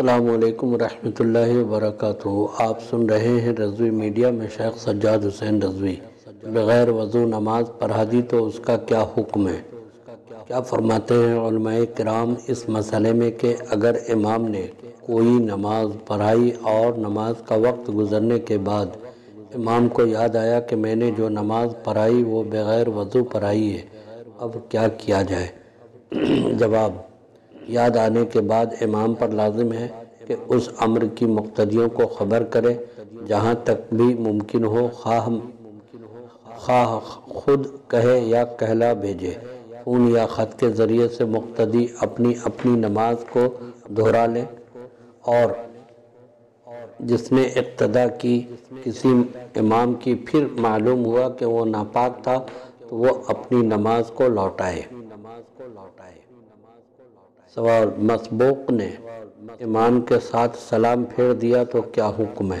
السلام علیکم ورحمۃ اللہ وبرکاتہ۔ آپ سن رہے ہیں رضوی میڈیا میں شیخ سجاد حسین رضوی۔ بغیر وضو نماز پڑھا دی تو اس کا کیا حکم ہے؟ کیا فرماتے ہیں علماء کرام اس مسئلے میں کہ اگر امام نے کوئی نماز پڑھائی اور نماز کا وقت گزرنے کے بعد امام کو یاد آیا کہ میں نے جو نماز پڑھائی وہ بغیر وضو پڑھائی ہے، اب کیا کیا جائے؟ جواب یاد آنے کے بعد امام پر لازم ہے کہ اس امر کی مقتدیوں کو خبر کرے، جہاں تک بھی ممکن ہو خواہ خواہ خود کہے یا کہلا بھیجے۔ فون یا خط کے ذریعے سے مقتدی اپنی اپنی نماز کو دہرا لے اور جس نے ابتدا کی، کسی امام کی پھر معلوم ہوا کہ وہ ناپاک تھا، تو وہ اپنی نماز کو لوٹائے۔ سوال مسبوق نے امام کے ساتھ سلام پھیر دیا تو کیا حکم ہے؟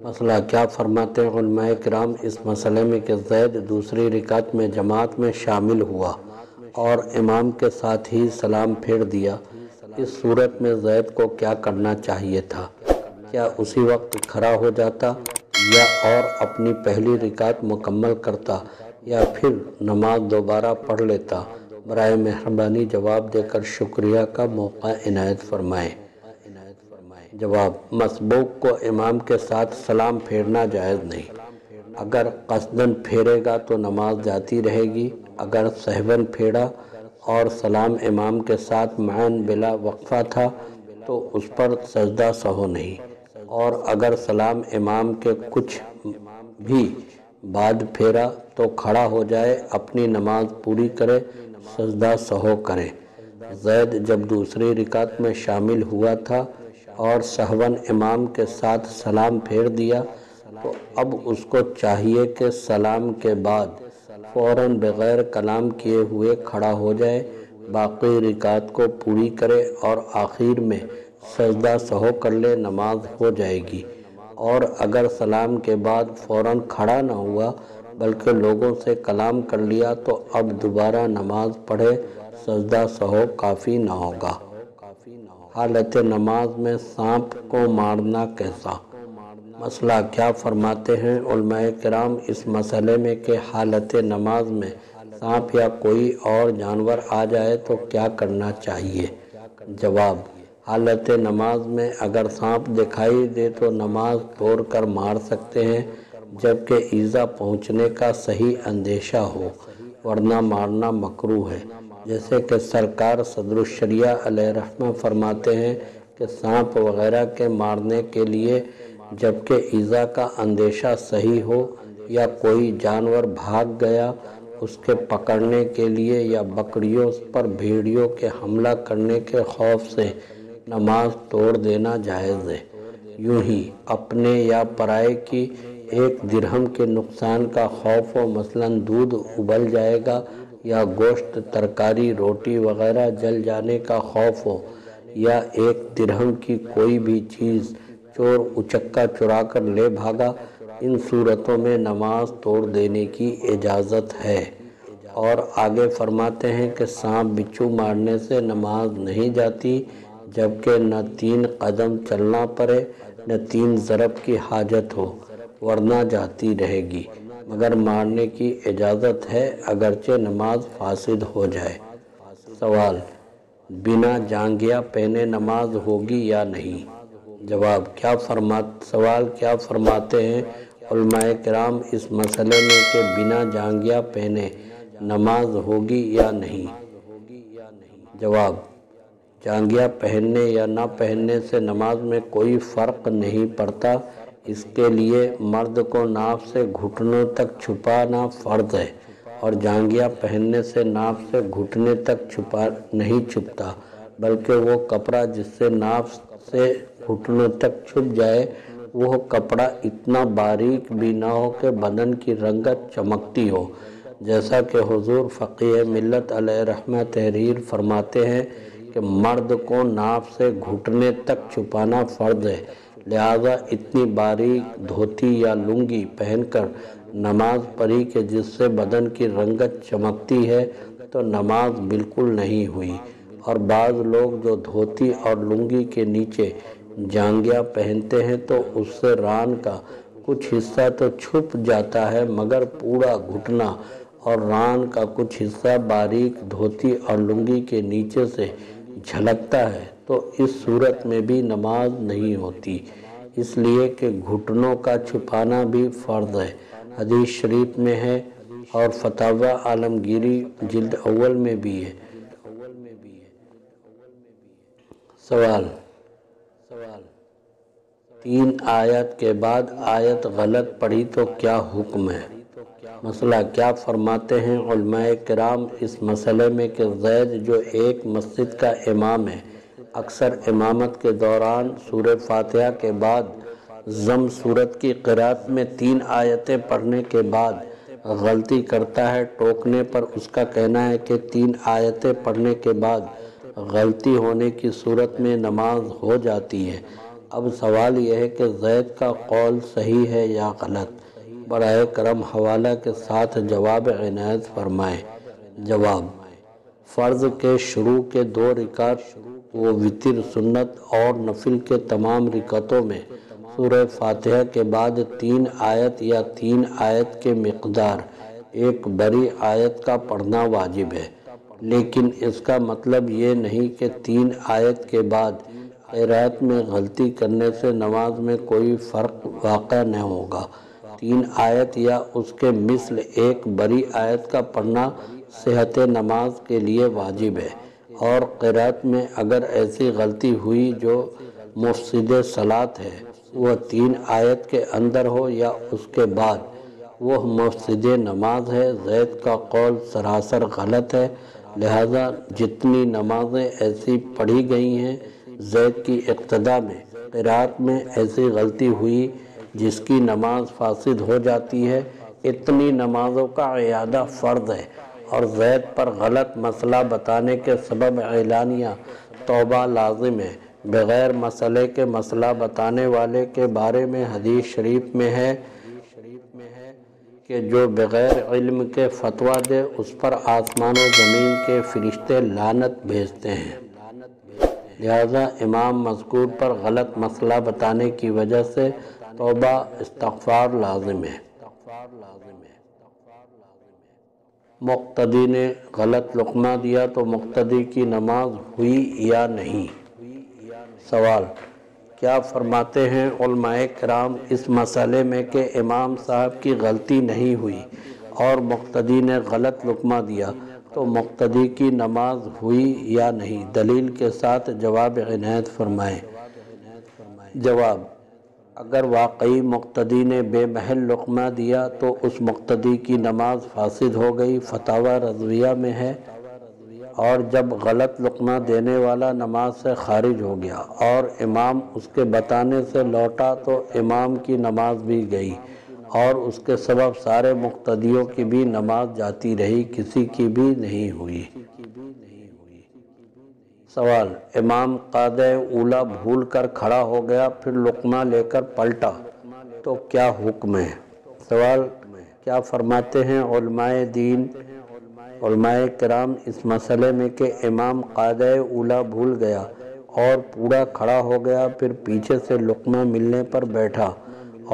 مسئلہ کیا فرماتے ہیں علماء کرام؟ اس مسئلے میں کہ زید دوسری رکعت میں جماعت میں شامل ہوا اور امام کے ساتھ ہی سلام پھیر دیا۔ اس صورت میں زید کو کیا کرنا چاہیے تھا؟ کیا اسی وقت کھڑا ہو جاتا یا اور اپنی پہلی رکعت مکمل کرتا یا پھر نماز دوبارہ پڑھ لیتا؟ برائے مہربانی جواب دے کر شکریہ کا موقع عنایت فرمائے جواب، مسبوق کو امام کے ساتھ سلام پھیرنا جائز نہیں۔ اگر قصدن پھیرے گا تو نماز جاتی رہے گی۔ اگر صحبن پھیرا اور سلام امام کے ساتھ معین بلا وقفہ تھا تو اس پر سجدہ سہو نہیں۔ اور اگر سلام امام کے کچھ بھی بعد پھیرا تو کھڑا ہو جائے، اپنی نماز پوری کرے۔ سجدہ سہو کرے زید جب دوسری رکعت میں شامل ہوا تھا اور سہون امام کے ساتھ سلام پھیر دیا، تو اب اس کو چاہیے کہ سلام کے بعد فوراً بغیر کلام کیے ہوئے کھڑا ہو جائے، باقی رکعت کو پوری کرے اور آخر میں سجدہ سہو کر لے، نماز ہو جائے گی۔ اور اگر سلام کے بعد فوراً کھڑا نہ ہوا بلکہ لوگوں سے کلام کر لیا تو اب دوبارہ نماز پڑھے، سجدہ سہو کافی نہ ہوگا۔ حالت نماز میں سانپ کو مارنا کیسا؟ مسئلہ کیا فرماتے ہیں علماء کرام اس مسئلے میں کہ حالت نماز میں سانپ یا کوئی اور جانور آ جائے تو کیا کرنا چاہیے؟ جواب حالت نماز میں اگر سانپ دکھائی دے تو نماز توڑ کر مار سکتے ہیں جبکہ ایزا پہنچنے کا صحیح اندیشہ ہو، ورنہ مارنا مکرو ہے۔ جیسے کہ سرکار صدر الشریعہ علیہ رحمہ فرماتے ہیں کہ سانپ وغیرہ کے مارنے کے لیے جبکہ ایزا کا اندیشہ صحیح ہو یا کوئی جانور بھاگ گیا، اس کے پکڑنے کے لیے یا بکریوں پر بھیڑیوں کے حملہ کرنے کے خوف سے نماز توڑ دینا جائز ہے۔ یوں ہی اپنے یا پرائے کی ایک درہم کے نقصان کا خوف ہو مثلا دودھ ابل جائے گا یا گوشت، ترکاری، روٹی وغیرہ جل جانے کا خوف ہو یا ایک درہم کی کوئی بھی چیز چور اچکا چرا کر لے بھاگا، ان صورتوں میں نماز توڑ دینے کی اجازت ہے۔ اور آگے فرماتے ہیں کہ سانپ بچو مارنے سے نماز نہیں جاتی جبکہ نہ تین قدم چلنا پڑے، نہ تین ضرب کی حاجت ہو۔ ورنہ جاتی رہے گی۔ مگر مارنے کی اجازت ہے اگرچہ نماز فاسد ہو جائے۔ سوال بنا جانگیا پہنے نماز ہوگی یا نہیں؟ جواب کیا فرمات، سوال کیا فرماتے ہیں علماء کرام اس مسئلے میں کہ بنا جانگیا پہنے نماز ہوگی یا نہیں؟ جواب جانگیا پہننے یا نہ پہننے سے نماز میں کوئی فرق نہیں پڑتا۔ اس کے لیے مرد کو ناف سے گھٹنوں تک چھپانا فرض ہے اور جانگیاں پہننے سے ناف سے گھٹنے تک چھپا نہیں چھپتا، بلکہ وہ کپڑا جس سے ناف سے گھٹنوں تک چھپ جائے، وہ کپڑا اتنا باریک بھی نہ ہو کہ بدن کی رنگت چمکتی ہو۔ جیسا کہ حضور فقیہ ملت علیہ رحمہ تحریر فرماتے ہیں کہ مرد کو ناف سے گھٹنے تک چھپانا فرض ہے۔ لہذا اتنی باریک دھوتی یا لنگی پہن کر نماز پڑھی کہ جس سے بدن کی رنگت چمکتی ہے، تو نماز بالکل نہیں ہوئی۔ اور بعض لوگ جو دھوتی اور لنگی کے نیچے جانگیاں پہنتے ہیں، تو اس سے ران کا کچھ حصہ تو چھپ جاتا ہے، مگر پورا گھٹنا اور ران کا کچھ حصہ باریک دھوتی اور لنگی کے نیچے سے جھلکتا ہے۔ تو اس صورت میں بھی نماز نہیں ہوتی۔ اس لیے کہ گھٹنوں کا چھپانا بھی فرض ہے۔ حدیث شریف میں ہے اور فتح عالمگیری جلد اول میں بھی ہے۔ سوال۔ تین آیت کے بعد آیت غلط پڑھی تو کیا حکم ہے؟ مسئلہ کیا فرماتے ہیں؟ علماء کرام اس مسئلے میں کہ زید جو ایک مسجد کا امام ہے اکثر امامت کے دوران سور فاتحہ کے بعد زم صورت کی قرآت میں تین آیتیں پڑھنے کے بعد غلطی کرتا ہے، ٹوکنے پر اس کا کہنا ہے کہ تین آیتیں پڑھنے کے بعد غلطی ہونے کی صورت میں نماز ہو جاتی ہے۔ اب سوال یہ ہے کہ زید کا قول صحیح ہے یا غلط؟ برائے کرم حوالہ کے ساتھ جواب عنایت فرمائے جواب فرض کے شروع کے دو رکعت وہ وطر، سنت اور نفل کے تمام رکعتوں میں سورہ فاتحہ کے بعد تین آیت یا تین آیت کے مقدار، ایک بری آیت کا پڑھنا واجب ہے۔ لیکن اس کا مطلب یہ نہیں کہ تین آیت کے بعد قرآت میں غلطی کرنے سے نماز میں کوئی فرق واقع نہ ہوگا۔ تین آیت یا اس کے مثل ایک بری آیت کا پڑھنا صحت نماز کے لیے واجب ہے۔ اور قرآت میں اگر ایسی غلطی ہوئی جو مفسد سلاد ہے، وہ تین آیت کے اندر ہو یا اس کے بعد، وہ مفسد نماز ہے۔ زید کا قول سراسر غلط ہے، لہذا جتنی نمازیں ایسی پڑھی گئی ہیں، زید کی اقتدا میں قرآت میں ایسی غلطی ہوئی جس کی نماز فاسد ہو جاتی ہے، اتنی نمازوں کا اعادہ فرض ہے۔ اور زید پر غلط مسئلہ بتانے کے سبب اعلانیہ توبہ لازم ہے۔ بغیر مسئلے کے مسئلہ بتانے والے کے بارے میں حدیث شریف میں ہے کہ جو بغیر علم کے فتوہ دے، اس پر آسمان و زمین کے فرشتے لانت بھیجتے ہیں۔ لہذا امام مذکور پر غلط مسئلہ بتانے کی وجہ سے توبہ استغفار لازم ہے۔ مقتدی نے غلط لقمہ دیا تو مقتدی کی نماز ہوئی یا نہیں؟ سوال کیا فرماتے ہیں علماء کرام اس مسئلے میں کہ امام صاحب کی غلطی نہیں ہوئی اور مقتدی نے غلط لقمہ دیا تو مقتدی کی نماز ہوئی یا نہیں؟ دلیل کے ساتھ جواب عنایت فرمائیں۔ جواب اگر واقعی مقتدی نے بے محل لقمہ دیا تو اس مقتدی کی نماز فاسد ہو گئی فتح رضویہ میں ہے۔ اور جب غلط لقمہ دینے والا نماز سے خارج ہو گیا اور امام اس کے بتانے سے لوٹا تو امام کی نماز بھی گئی اور اس کے سبب سارے مقتدیوں کی بھی نماز جاتی رہی، کسی کی بھی نہیں ہوئی۔ سوال، امام قادہ اولا بھول کر کھڑا ہو گیا، پھر لقمہ لے کر پلٹا۔ تو کیا حکم ہے؟ سوال، کیا فرماتے ہیں علماء دین؟ علماء کرام اس مسئلے میں کہ امام قادہ اولا بھول گیا اور پورا کھڑا ہو گیا، پھر پیچھے سے لقمہ ملنے پر بیٹھا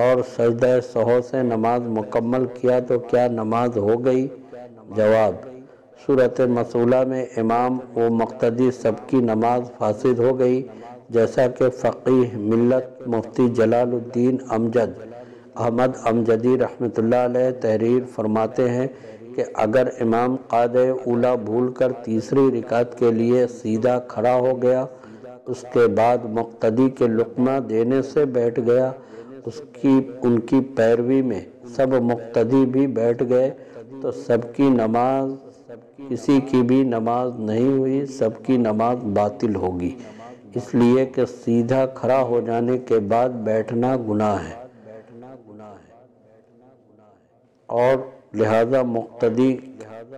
اور سجدہ سہو سے نماز مکمل کیا تو کیا نماز ہو گئی؟ جواب صورت مسئولہ میں امام و مقتدی سب کی نماز فاسد ہو گئی، جیسا کہ فقیح ملت مفتی جلال الدین امجد احمد امجدی رحمۃ اللہ علیہ تحریر فرماتے ہیں کہ اگر امام قادع اولا بھول کر تیسری رکعت کے لیے سیدھا کھڑا ہو گیا، اس کے بعد مقتدی کے لقمہ دینے سے بیٹھ گیا، اس کی، ان کی پیروی میں سب مقتدی بھی بیٹھ گئے، تو سب کی نماز کسی کی بھی نماز نہیں ہوئی سب کی نماز باطل ہوگی۔ اس لیے کہ سیدھا کھڑا ہو جانے کے بعد بیٹھنا گناہ ہے۔ اور لہذا مقتدی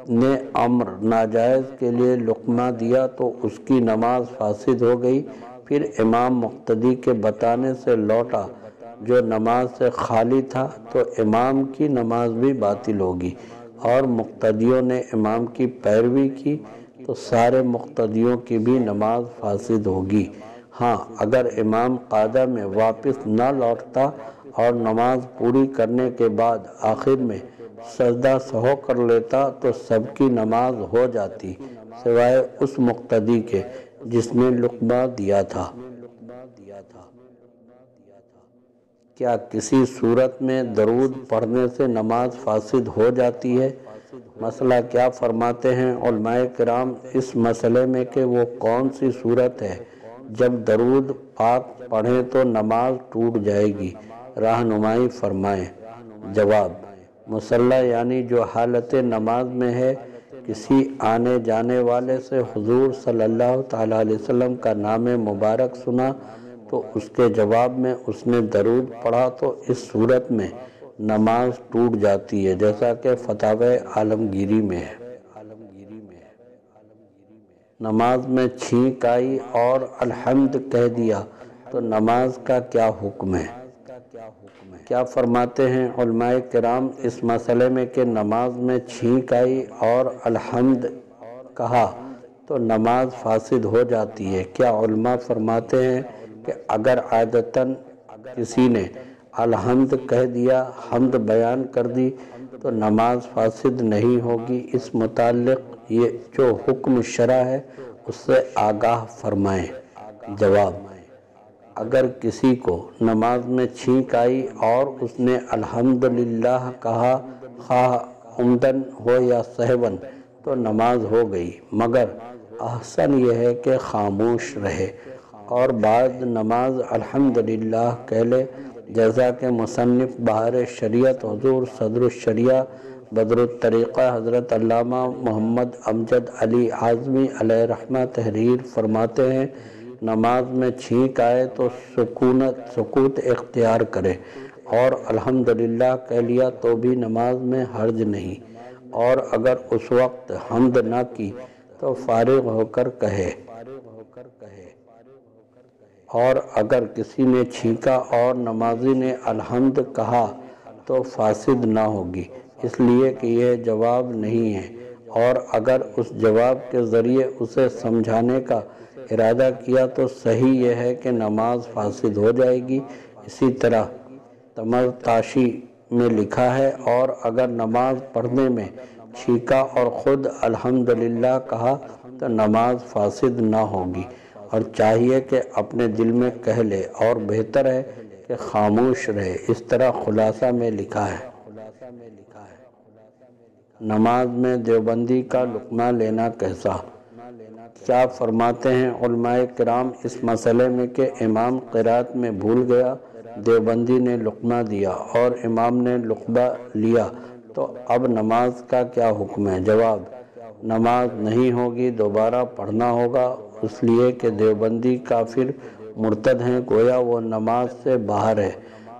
نے امر ناجائز کے لیے لقمہ دیا تو اس کی نماز فاسد ہو گئی۔ پھر امام مقتدی کے بتانے سے لوٹا۔ جو نماز سے خالی تھا تو امام کی نماز بھی باطل ہوگی۔ اور مقتدیوں نے امام کی پیروی کی تو سارے مقتدیوں کی بھی نماز فاسد ہوگی۔ ہاں اگر امام قادہ میں واپس نہ لوٹتا اور نماز پوری کرنے کے بعد آخر میں سجدہ سہو کر لیتا تو سب کی نماز ہو جاتی، سوائے اس مقتدی کے جس نے لقمہ دیا تھا۔ کیا کسی صورت میں درود پڑھنے سے نماز فاسد ہو جاتی ہے؟ مسئلہ کیا فرماتے ہیں علماء کرام اس مسئلے میں کہ وہ کون سی صورت ہے؟ جب درود پاک پڑھیں تو نماز ٹوٹ جائے گی۔ رہنمائی فرمائیں۔ جواب مسلح یعنی جو حالت نماز میں ہے، کسی آنے جانے والے سے حضور صلی اللہ تعالیٰ علیہ وسلم کا نام مبارک سنا تو اس کے جواب میں اس نے درود پڑھا تو اس صورت میں نماز ٹوٹ جاتی ہے، جیسا کہ فتح عالمگیری میں ہے۔ نماز میں چھینک آئی اور الحمد کہہ دیا، تو نماز کا کیا حکم ہے؟ کیا فرماتے ہیں علماء کرام اس مسئلے میں کہ نماز میں چھینک آئی اور الحمد کہا تو نماز فاسد ہو جاتی ہے؟ کیا علماء فرماتے ہیں کہ اگر عادتاً کسی نے الحمد کہہ دیا، حمد بیان کر دی تو نماز فاسد نہیں ہوگی۔ اس متعلق یہ جو حکم شرع ہے، اس سے آگاہ فرمائیں۔ جواب اگر کسی کو نماز میں چھینک آئی اور اس نے الحمدللہ کہا، خواہ عمدن ہو یا صحبن تو نماز ہو گئی۔ مگر احسن یہ ہے کہ خاموش رہے۔ اور بعد نماز الحمدللہ کہہ لے، جیسا کہ مصنف بہار شریعت حضور صدر الشریعہ بدر الطریقہ حضرت علامہ محمد امجد علی اعظمی علیہ رحمہ تحریر فرماتے ہیں، نماز میں چھینک آئے تو سکونت، سکوت اختیار کرے۔ اور الحمدللہ کہہ لیا تو بھی نماز میں حرج نہیں۔ اور اگر اس وقت حمد نہ کی تو فارغ ہو کر کہے۔ اور اگر کسی نے چھینکا اور نمازی نے الحمد کہا تو فاسد نہ ہوگی۔ اس لیے کہ یہ جواب نہیں ہے۔ اور اگر اس جواب کے ذریعے اسے سمجھانے کا ارادہ کیا تو صحیح یہ ہے کہ نماز فاسد ہو جائے گی۔ اسی طرح تمر تاشی میں لکھا ہے، اور اگر نماز پڑھنے میں چھینکا اور خود الحمدللہ کہا تو نماز فاسد نہ ہوگی۔ اور چاہیے کہ اپنے دل میں کہہ لے اور بہتر ہے کہ خاموش رہے۔ اس طرح خلاصہ میں لکھا ہے۔ نماز میں دیوبندی کا لقمہ لینا کیسا؟ کیا فرماتے ہیں علماء کرام اس مسئلے میں کہ امام قرات میں بھول گیا؟ دیوبندی نے لقمہ دیا اور امام نے لقمہ لیا۔ تو اب نماز کا کیا حکم ہے؟ جواب نماز نہیں ہوگی، دوبارہ پڑھنا ہوگا اس لیے کہ دیوبندی کافر مرتد ہیں، گویا وہ نماز سے باہر ہے۔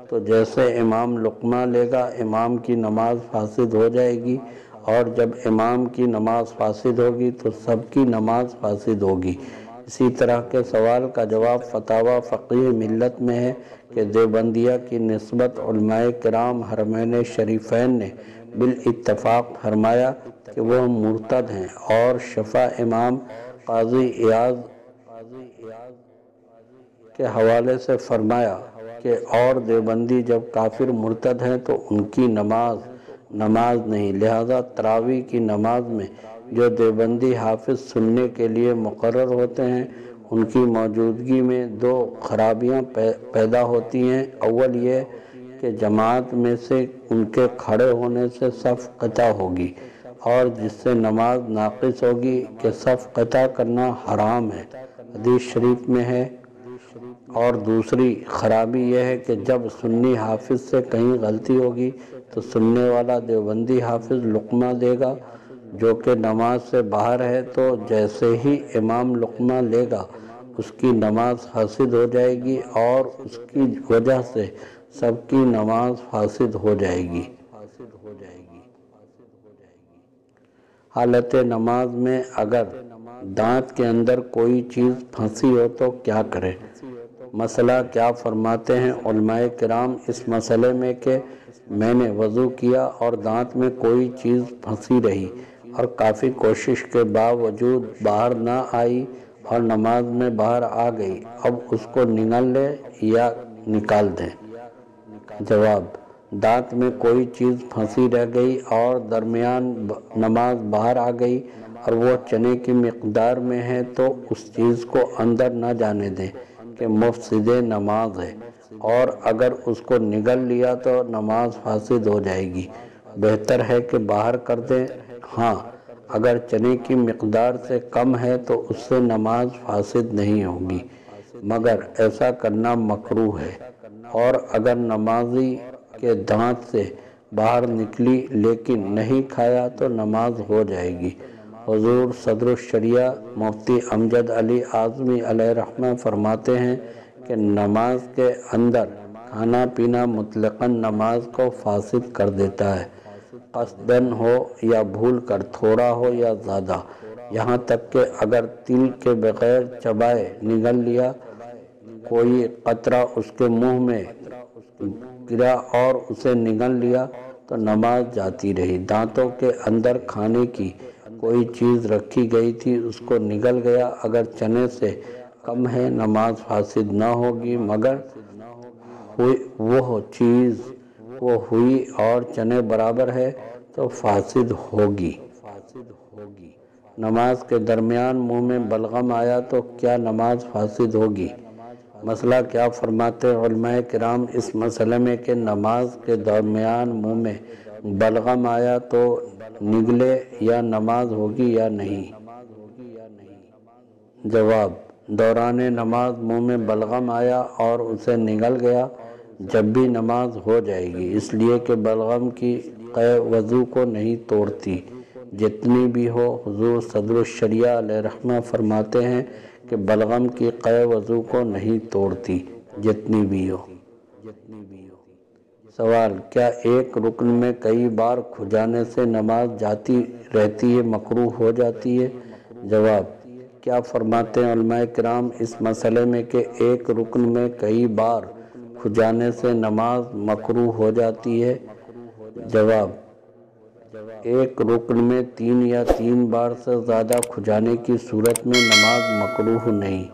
تو جیسے امام لقمہ لے گا، امام کی نماز فاسد ہو جائے گی، اور جب امام کی نماز فاسد ہوگی تو سب کی نماز فاسد ہوگی۔ اسی طرح کے سوال کا جواب فتح فقیہ ملت میں ہے کہ دیوبندیہ کی نسبت علماء کرام حرمین شریفین نے بالاتفاق فرمایا کہ وہ مرتد ہیں اور شفا امام قاضی ایاز کے حوالے سے فرمایا کہ اور دیوبندی جب کافر مرتد ہیں تو ان کی نماز نماز نہیں، لہذا تراوی کی نماز میں جو دیوبندی حافظ سننے کے لیے مقرر ہوتے ہیں، ان کی موجودگی میں دو خرابیاں پیدا ہوتی ہیں۔ اول یہ کہ جماعت میں سے ان کے کھڑے ہونے سے صف قطع ہوگی۔ اور جس سے نماز ناقص ہوگی کہ صف قطع کرنا حرام ہے۔ حدیث شریف میں ہے۔ اور دوسری خرابی یہ ہے کہ جب سنی حافظ سے کہیں غلطی ہوگی تو سننے والا دیوبندی حافظ لقمہ دے گا، جو کہ نماز سے باہر ہے تو جیسے ہی امام لقمہ لے گا، اس کی نماز حاصل ہو جائے گی اور اس کی وجہ سے سب کی نماز فاسد ہو جائے گی۔ حالت نماز میں اگر دانت کے اندر کوئی چیز پھنسی ہو تو کیا کرے؟ مسئلہ کیا فرماتے ہیں علماء کرام اس مسئلے میں کہ میں نے وضو کیا اور دانت میں کوئی چیز پھنسی رہی اور کافی کوشش کے باوجود باہر نہ آئی اور نماز میں باہر آ گئی، اب اس کو نگل لے یا نکال دیں؟ جواب دانت میں کوئی چیز پھنسی رہ گئی اور درمیان نماز باہر آ گئی اور وہ چنے کی مقدار میں ہے تو اس چیز کو اندر نہ جانے دیں کہ مفسد نماز ہے اور اگر اس کو نگل لیا تو نماز فاسد ہو جائے گی۔ بہتر ہے کہ باہر کر دیں۔ ہاں اگر چنے کی مقدار سے کم ہے تو اس سے نماز فاسد نہیں ہوگی۔ مگر ایسا کرنا مکرو ہے اور اگر نمازی کے دانت سے باہر نکلی لیکن نہیں کھایا تو نماز ہو جائے گی۔ حضور صدر الشریعہ مفتی امجد علی اعظمی علیہ رحمہ فرماتے ہیں کہ نماز کے اندر کھانا پینا مطلقاً نماز کو فاسد کر دیتا ہے۔ قصدن ہو یا بھول کر تھوڑا ہو یا زیادہ۔ یہاں تک کہ اگر تل کے بغیر چبائے نگل لیا، کوئی قطرہ اس کے منہ میں گرا اور اسے نگل لیا تو نماز جاتی رہی۔ دانتوں کے اندر کھانے کی کوئی چیز رکھی گئی تھی، اس کو نگل گیا۔ اگر چنے سے کم ہے، نماز فاسد نہ ہوگی، مگر وہ چیز وہ ہوئی اور چنے برابر ہے تو فاسد ہوگی۔ نماز کے درمیان منہ میں بلغم آیا تو کیا نماز فاسد ہوگی؟ مسئلہ کیا فرماتے علماء کرام اس مسئلے میں کہ نماز کے درمیان منہ میں بلغم آیا تو نگلے یا نماز ہوگی یا نہیں؟ جواب، دوران نماز منہ میں بلغم آیا اور اسے نگل گیا جب بھی نماز ہو جائے گی، اس لیے کہ بلغم کی قے وضو کو نہیں توڑتی۔ جتنی بھی ہو، حضور صدر الشریعہ علیہ رحمہ فرماتے ہیں کہ بلغم کی قے وضو کو نہیں توڑتی جتنی بھی ہو۔ سوال، کیا ایک رکن میں کئی بار کھجانے سے نماز جاتی رہتی ہے مکروح ہو جاتی ہے؟ جواب، کیا فرماتے ہیں علماء کرام اس مسئلے میں کہ ایک رکن میں کئی بار کھجانے سے نماز مکروح ہو جاتی ہے؟ جواب ایک رکن میں تین یا تین بار سے زیادہ کھجانے کی صورت میں نماز مکروح نہیں،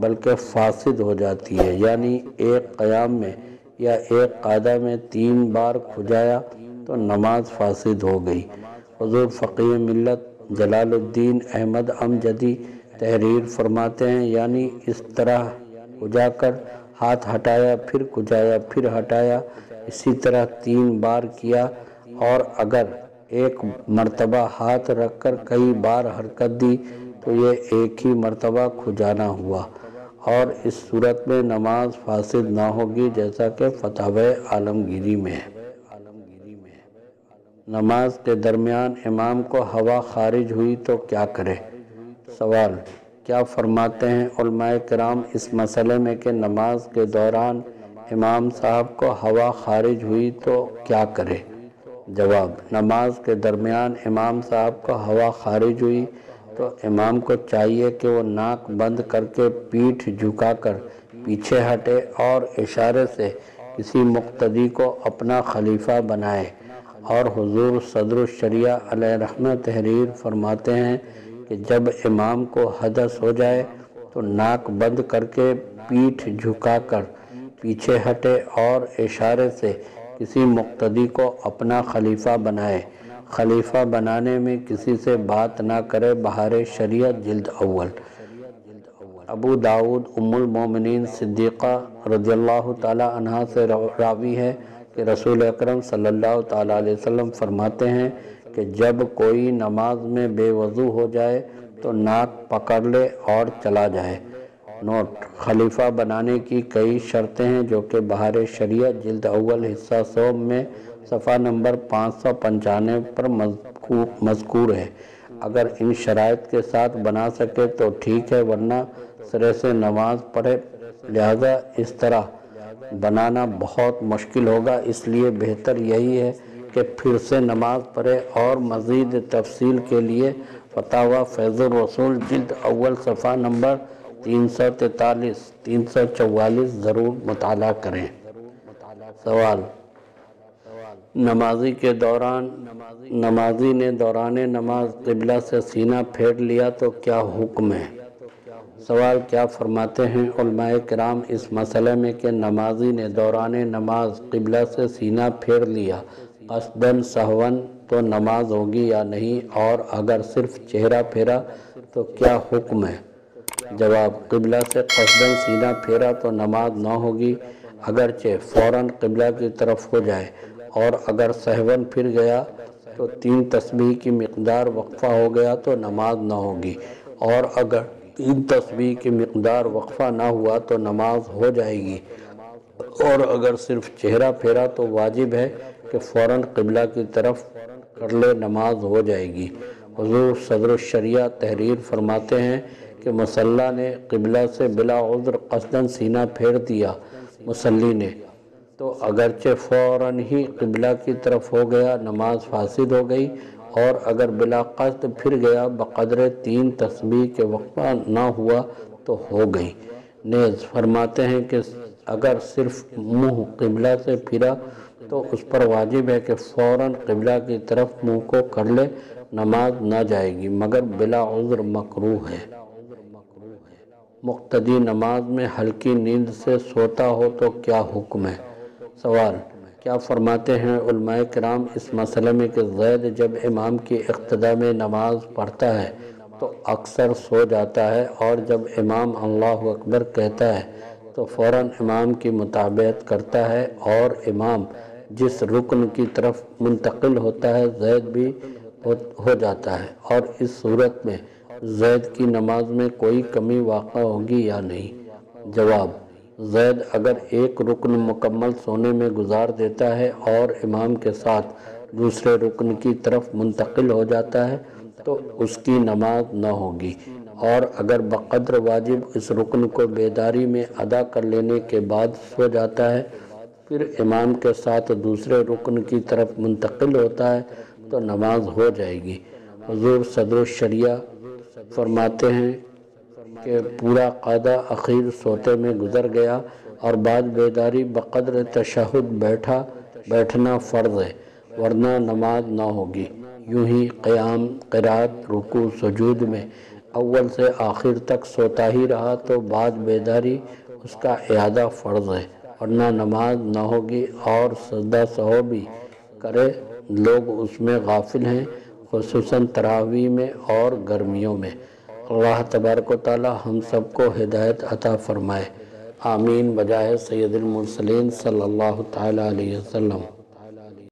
بلکہ فاسد ہو جاتی ہے۔ یعنی ایک قیام میں یا ایک قاعدہ میں تین بار کھجایا تو نماز فاسد ہو گئی۔ حضور فقی ملت جلال الدین احمد امجدی تحریر فرماتے ہیں یعنی اس طرح کھجا کر ہاتھ ہٹایا، پھر کھجایا، پھر ہٹایا، اسی طرح تین بار کیا۔ اور اگر ایک مرتبہ ہاتھ رکھ کر کئی بار حرکت دی تو یہ ایک ہی مرتبہ کھجانا ہوا اور اس صورت میں نماز فاسد نہ ہوگی جیسا کہ فتح عالمگیری میں۔ نماز کے درمیان امام کو ہوا خارج ہوئی تو کیا کرے؟ سوال، کیا فرماتے ہیں علماء کرام اس مسئلے میں کہ نماز کے دوران امام صاحب کو ہوا خارج ہوئی تو کیا کرے؟ جواب، نماز کے درمیان امام صاحب کو ہوا خارج ہوئی تو امام کو چاہیے کہ وہ ناک بند کر کے پیٹھ جھکا کر پیچھے ہٹے اور اشارے سے کسی مقتدی کو اپنا خلیفہ بنائے۔ اور حضور صدر الشریعہ علیہ رحمہ تحریر فرماتے ہیں کہ جب امام کو حدث ہو جائے تو ناک بند کر کے پیٹھ جھکا کر پیچھے ہٹے اور اشارے سے کسی مقتدی کو اپنا خلیفہ بنائے۔ خلیفہ بنانے میں کسی سے بات نہ کرے، بہار شریعت جلد اول۔ ابو داود ام المومنین صدیقہ رضی اللہ تعالی عنہ سے راوی ہے کہ رسول اکرم صلی اللہ تعالی علیہ وسلم فرماتے ہیں کہ جب کوئی نماز میں بے وضو ہو جائے تو ناک پکڑ لے اور چلا جائے۔ نوٹ، خلیفہ بنانے کی کئی شرطیں ہیں جو کہ بہار شریعت جلد اول حصہ سوم میں صفحہ نمبر پانچ سو پنچانوے پر مذکور ہے۔ اگر ان شرائط کے ساتھ بنا سکے تو ٹھیک ہے، ورنہ سرے سے نماز پڑھے۔ لہذا اس طرح بنانا بہت مشکل ہوگا۔ اس لیے بہتر یہی ہے کہ پھر سے نماز پڑھے اور مزید تفصیل کے لیے فتح فیض الرسول جلد اول صفحہ نمبر تین سو تینتالیس، تین سو چوالیس ضرور مطالعہ کریں۔ سوال، نمازی کے دوران، نمازی نے دوران نماز قبلہ سے سینہ پھیر لیا تو کیا حکم ہے؟ سوال، کیا فرماتے ہیں علماء کرام اس مسئلے میں کہ نمازی نے دوران نماز قبلہ سے سینہ پھیر لیا؟ قصدن سہون تو نماز ہوگی یا نہیں؟ اور اگر صرف چہرہ پھیرا تو کیا حکم ہے؟ جواب قبلہ سے قصدن سینہ پھیرا تو نماز نہ ہوگی، اگرچہ فوراً قبلہ کی طرف ہو جائے۔ اور اگر سہون پھر گیا تو تین تسبیح کی مقدار وقفہ ہو گیا تو نماز نہ ہوگی۔ اور اگر تین تسبیح کی مقدار وقفہ نہ ہوا تو نماز ہو جائے گی۔ اور اگر صرف چہرہ پھیرا تو واجب ہے کہ فوراً قبلہ کی طرف کر لے، نماز ہو جائے گی۔ حضور صدر الشریعہ تحریر فرماتے ہیں کہ مسلح نے قبلہ سے بلا عذر قصدن سینہ پھیر دیا، مسلی نے۔ تو اگرچہ فوراً ہی قبلہ کی طرف ہو گیا، نماز فاسد ہو گئی اور اگر بلا قصد پھر گیا، بقدر تین تسبیح کے وقفہ نہ ہوا تو ہو گئی۔ نیز فرماتے ہیں کہ اگر صرف منہ قبلہ سے پھرا تو اس پر واجب ہے کہ فوراً قبلہ کی طرف منہ کو کر لے، نماز نہ جائے گی، مگر بلا عذر مکروح ہے۔ مقتدی نماز میں ہلکی نیند سے سوتا ہو تو کیا حکم ہے؟ سوال، کیا فرماتے ہیں علماء کرام اس مسئلے میں کہ زید جب امام کی اقتداء میں نماز پڑھتا ہے تو اکثر سو جاتا ہے اور جب امام اللہ اکبر کہتا ہے تو فوراً امام کی مطابعت کرتا ہے اور امام جس رکن کی طرف منتقل ہوتا ہے زید بھی ہو جاتا ہے اور اس صورت میں زید کی نماز میں کوئی کمی واقع ہوگی یا نہیں؟ جواب زید اگر ایک رکن مکمل سونے میں گزار دیتا ہے اور امام کے ساتھ دوسرے رکن کی طرف منتقل ہو جاتا ہے، تو اس کی نماز نہ ہوگی۔ اور اگر بقدر واجب اس رکن کو بیداری میں ادا کر لینے کے بعد سو جاتا ہے، پھر امام کے ساتھ دوسرے رکن کی طرف منتقل ہوتا ہے، تو نماز ہو جائے گی۔ حضور صدر الشریعہ فرماتے ہیں کہ پورا قادہ اخیر سوتے میں گزر گیا اور بعد بیداری بقدر تشہد بیٹھا، بیٹھنا فرض ہے، ورنہ نماز نہ ہوگی۔ یوں ہی قیام قرات رکو سجود میں اول سے آخر تک سوتا ہی رہا تو بعد بیداری اس کا اعادہ فرض ہے، ورنہ نماز نہ ہوگی اور سجدہ سہو بھی کرے، لوگ اس میں غافل ہیں۔ خصوصاً تراوی میں اور گرمیوں میں۔ اللہ تبارک و تعالی ہم سب کو ہدایت عطا فرمائے۔ آمین۔ بجائے سید المرسلین صلی اللہ تعالی علیہ وسلم۔